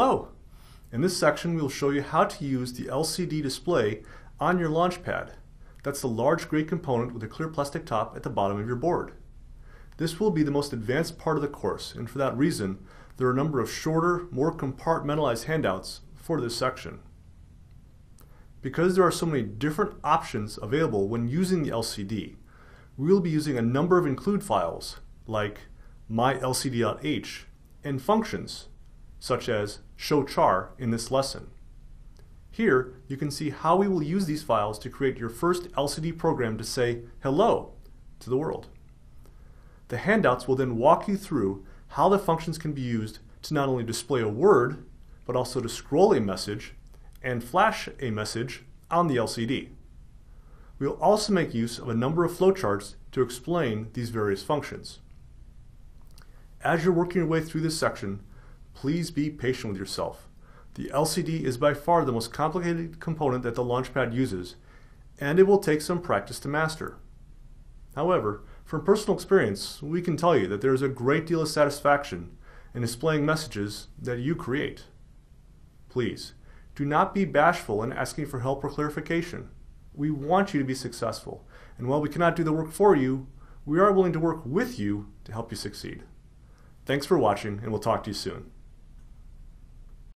Hello! In this section, we will show you how to use the LCD display on your Launchpad. That's the large gray component with a clear plastic top at the bottom of your board. This will be the most advanced part of the course, and for that reason, there are a number of shorter, more compartmentalized handouts for this section. Because there are so many different options available when using the LCD, we will be using a number of include files like mylcd.h and functions such as show char in this lesson. Here, you can see how we will use these files to create your first LCD program to say hello to the world. The handouts will then walk you through how the functions can be used to not only display a word, but also to scroll a message and flash a message on the LCD. We will also make use of a number of flowcharts to explain these various functions. As you're working your way through this section, please be patient with yourself. The LCD is by far the most complicated component that the Launchpad uses, and it will take some practice to master. However, from personal experience, we can tell you that there is a great deal of satisfaction in displaying messages that you create. Please, do not be bashful in asking for help or clarification. We want you to be successful, and while we cannot do the work for you, we are willing to work with you to help you succeed. Thanks for watching, and we'll talk to you soon.